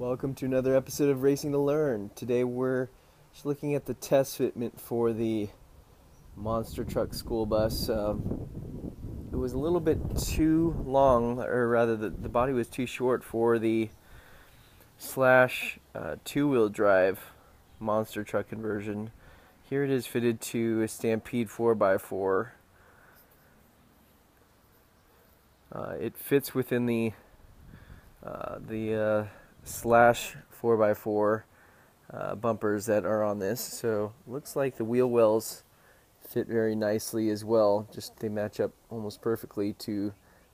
Welcome to another episode of Racing to Learn. Today we're just looking at the test fitment for the monster truck school bus. Um, it was a little bit too long, or rather, the, the body was too short for the slash uh, two wheel drive monster truck conversion. Here it is fitted to a Stampede 4x4. Uh, it fits within the uh, the uh, slash 4x4 uh, bumpers that are on this. So looks like the wheel wells fit very nicely as well. Just they match up almost perfectly to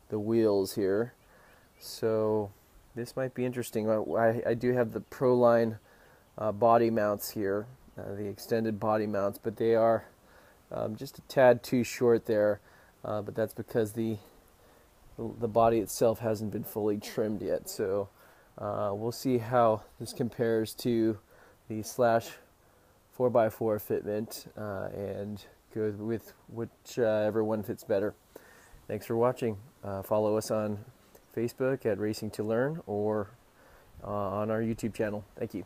the wheels here. So this might be interesting. I, I do have the Proline uh, body mounts here, uh, the extended body mounts, but they are um, just a tad too short there. Uh, but that's because the the body itself hasn't been fully trimmed yet. So uh, we'll see how this compares to the slash 4x4 fitment uh, and go with whichever one fits better. Thanks for watching. Uh, follow us on Facebook at Racing to Learn or uh, on our YouTube channel. Thank you.